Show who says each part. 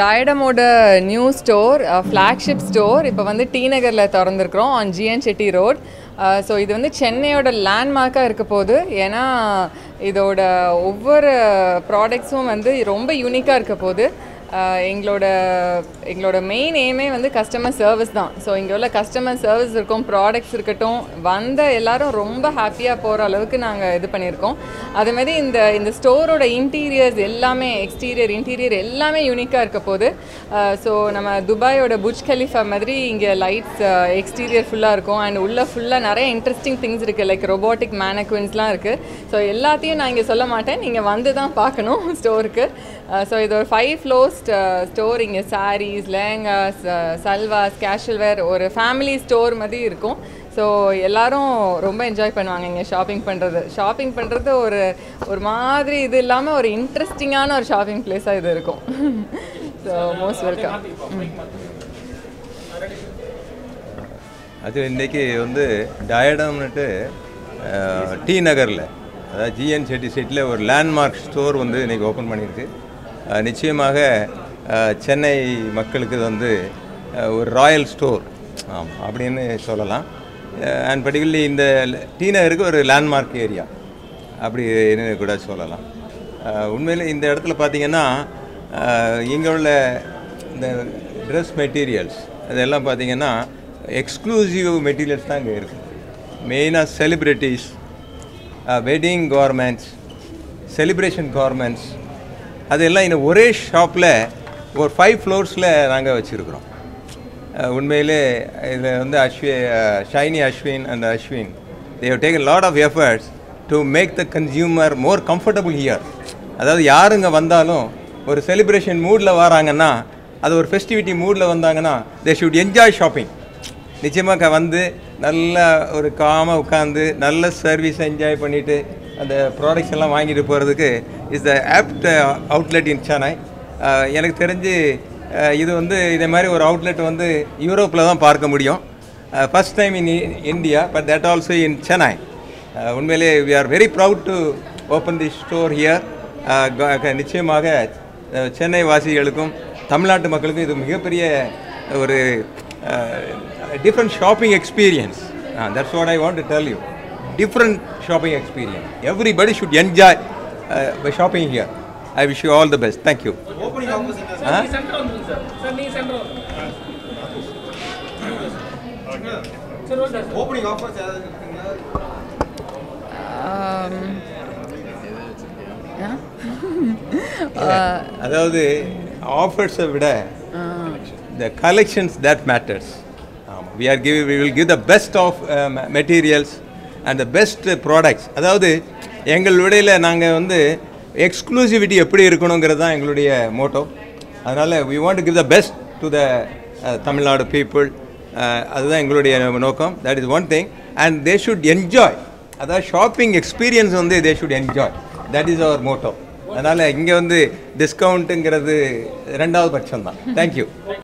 Speaker 1: டயடமோட new store flagship store இப்போ வந்து T நகரில் திறந்துருக்குறோம் on GN Chetty road so இது வந்து சென்னையோட லேண்ட்மார்க்காக இருக்க போகுது. ஏன்னா இதோட ஒவ்வொரு ப்ராடக்ட்ஸும் வந்து ரொம்ப யூனிக்காக இருக்க போகுது. எங்களோட எங்களோட மெயின் எய்மே வந்து கஸ்டமர் சர்வீஸ் தான். ஸோ இங்கே உள்ள கஸ்டமர் சர்வீஸ் இருக்கும் ப்ராடக்ட்ஸ் இருக்கட்டும் வந்த எல்லாரும் ரொம்ப ஹாப்பியாக போகிற அளவுக்கு நாங்கள் இது பண்ணியிருக்கோம். அதேமாதிரி இந்த இந்த ஸ்டோரோட இன்டீரியர்ஸ் எல்லாமே எக்ஸ்டீரியர் இன்டீரியர் எல்லாமே யூனிக்காக இருக்க போது ஸோ நம்ம துபாயோட புஜ் கலிஃபா மாதிரி இங்கே லைட்ஸ் எக்ஸ்டீரியர் ஃபுல்லாக இருக்கும். அண்ட் உள்ளே ஃபுல்லாக நிறைய இன்ட்ரெஸ்டிங் திங்ஸ் இருக்குது லைக் ரொபோட்டிக் மேனக்வின்ஸ்லாம் இருக்குது ஸோ எல்லாத்தையும் நான் இங்கே சொல்ல மாட்டேன். நீங்கள் வந்து தான் பார்க்கணும் ஸ்டோருக்கு ஸோ இது ஒரு ஃபைவ் ஃப்ளோர்ஸ் ஸ்டோர் இங்கே சாரீஸ் லேங்காஸ் சல்வாஸ் கேஷுவல் வேர் ஒரு ஃபேமிலி ஸ்டோர் மாதிரி இருக்கும். ஸோ எல்லோரும் ரொம்ப என்ஜாய் பண்ணுவாங்க இங்கே ஷாப்பிங் பண்ணுறது ஷாப்பிங் பண்ணுறது ஒரு ஒரு மாதிரி இது இல்லாமல் ஒரு இன்ட்ரெஸ்டிங்கான ஒரு ஷாப்பிங் பிளேஸாக இது இருக்கும். ஸோ மோஸ்ட் வெல்கம்
Speaker 2: அது இன்றைக்கி வந்து டயடம்னுட்டு டி நகரில் அதாவது ஜிஎன் செட்டி ஸ்ட்ரீட்டில் ஒரு லேண்ட்மார்க் ஸ்டோர் வந்து இன்றைக்கி ஓப்பன் பண்ணியிருக்கு. நிச்சயமாக சென்னை மக்களுக்கு இது வந்து ஒரு ராயல் ஸ்டோர். ஆமாம் அப்படின்னு சொல்லலாம். அண்ட் பர்டிகுலர்லி இந்த டி நகருக்கு ஒரு லேண்ட்மார்க் ஏரியா அப்படின்னு கூட சொல்லலாம். உண்மையில் இந்த இடத்துல பார்த்தீங்கன்னா இங்கே உள்ள இந்த ட்ரெஸ் மெட்டீரியல்ஸ் அதெல்லாம் பார்த்தீங்கன்னா எக்ஸ்க்ளூசிவ் மெட்டீரியல்ஸ் தான் இங்கே இருக்குது மெயினாக celebrities wedding garments celebration garments அதெல்லாம் இன்னும் ஒரே ஷாப்பில் ஒரு ஃபைவ் ஃப்ளோர்ஸில் நாங்கள் வச்சுருக்குறோம். உண்மையிலே இதில் வந்து Asvi Shiny Ashwin and Ashwin Dev take lot of efforts to make the consumer more comfortable here அதாவது யாருங்க வந்தாலும் ஒரு செலிப்ரேஷன் மூடில் வராங்கன்னா அது ஒரு ஃபெஸ்டிவிட்டி மூடில் வந்தாங்கன்னா தே ஷுட் என்ஜாய் ஷாப்பிங் நிச்சயமாக வந்து நல்ல ஒரு காமாக உட்காந்து நல்ல சர்வீஸ் என்ஜாய் பண்ணிவிட்டு அந்த ப்ராடக்ட்ஸ் எல்லாம் வாங்கிட்டு போகிறதுக்கு is the apt outlet in Chennai எனக்கு தெரிஞ்சு இது வந்து இதே மாதிரி ஒரு அவுட்லெட் வந்து யூரோப்பில் தான் பார்க்க முடியும். First time in India but that also in Chennai உண்மையிலே we are very proud to open the store here நிச்சயமாக சென்னை வாசிகளுக்கும் தமிழ்நாட்டு மக்களுக்கும் இது மிகப்பெரிய ஒரு different shopping experience that's what I want to tell you different shopping experience everybody should enjoy by shopping here I wish you all the best
Speaker 3: thank you opening offers ஏதாவது இருக்குங்களா
Speaker 2: அதாவது ஆஃபர்ஸை விட த கலெக்ஷன்ஸ் தட் மேட்டர்ஸ் ஆமாம் We are give we will give the best of materials and the best products அதாவது எங்களுடையில் நாங்கள் வந்து exclusivity எப்படி இருக்கணுங்கிறது தான் எங்களுடைய மோட்டோ அதனால் we want to give the best to the Tamil Nadu people அதுதான் எங்களுடைய நோக்கம். That is one thing and they should enjoy அதாவது ஷாப்பிங் எக்ஸ்பீரியன்ஸ் வந்து they should enjoy that is our motto அதனால் இங்கே வந்து டிஸ்கவுண்ட்டுங்கிறது ரெண்டாவது பட்சம் தான் தேங்க்யூ